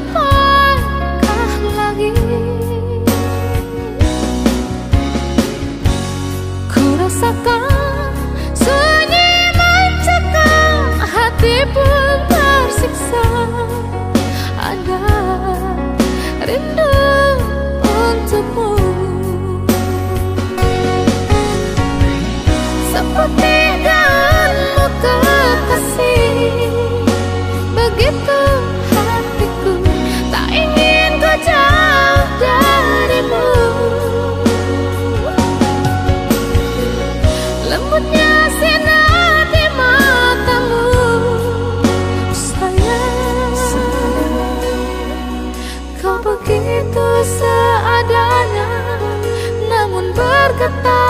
Apakah lagi Ku rasakan goodbye.